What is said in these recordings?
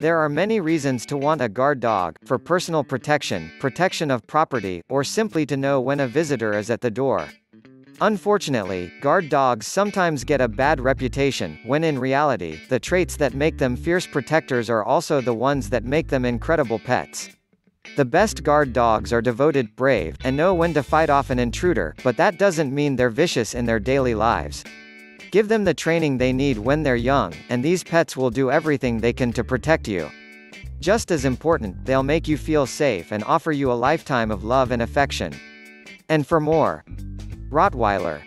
There are many reasons to want a guard dog, for personal protection, protection of property, or simply to know when a visitor is at the door. Unfortunately, guard dogs sometimes get a bad reputation, when in reality, the traits that make them fierce protectors are also the ones that make them incredible pets. The best guard dogs are devoted, brave, and know when to fight off an intruder, but that doesn't mean they're vicious in their daily lives. Give them the training they need when they're young, and these pets will do everything they can to protect you. Just as important, they'll make you feel safe and offer you a lifetime of love and affection. And for more, Rottweiler.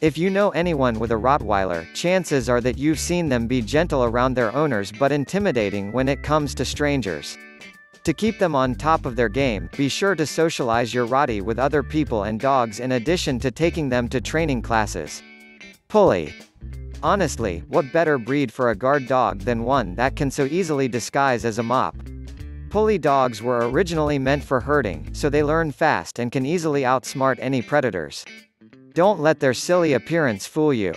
If you know anyone with a Rottweiler, chances are that you've seen them be gentle around their owners but intimidating when it comes to strangers. To keep them on top of their game, be sure to socialize your Rottie with other people and dogs in addition to taking them to training classes. Puli. Honestly, what better breed for a guard dog than one that can so easily disguise as a mop? Puli dogs were originally meant for herding, so they learn fast and can easily outsmart any predators. Don't let their silly appearance fool you.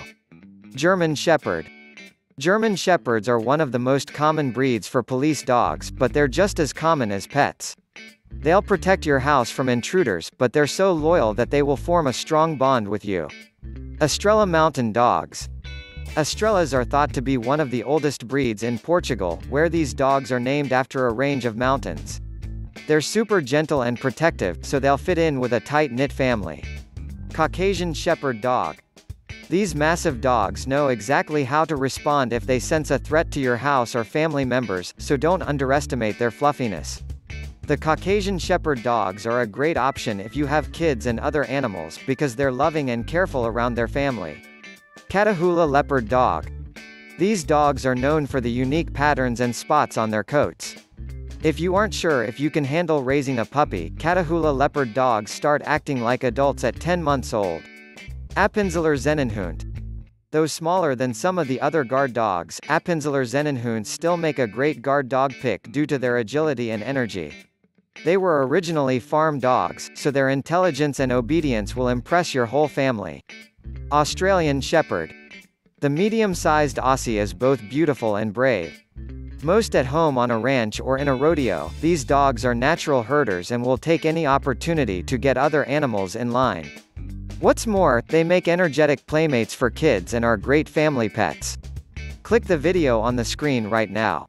German Shepherd. German Shepherds are one of the most common breeds for police dogs, but they're just as common as pets. They'll protect your house from intruders, but they're so loyal that they will form a strong bond with you. Estrela Mountain Dogs. Estrelas are thought to be one of the oldest breeds in Portugal, where these dogs are named after a range of mountains. They're super gentle and protective, so they'll fit in with a tight-knit family. Caucasian Shepherd Dog. These massive dogs know exactly how to respond if they sense a threat to your house or family members, so don't underestimate their fluffiness. The Caucasian Shepherd dogs are a great option if you have kids and other animals, because they're loving and careful around their family. Catahoula Leopard Dog. These dogs are known for the unique patterns and spots on their coats. If you aren't sure if you can handle raising a puppy, Catahoula Leopard dogs start acting like adults at 10 months old. Appenzeller Sennenhund. Though smaller than some of the other guard dogs, Appenzeller Sennenhunds still make a great guard dog pick due to their agility and energy. They were originally farm dogs, so their intelligence and obedience will impress your whole family. Australian Shepherd. The medium-sized Aussie is both beautiful and brave. Most at home on a ranch or in a rodeo, these dogs are natural herders and will take any opportunity to get other animals in line. What's more, they make energetic playmates for kids and are great family pets. Click the video on the screen right now.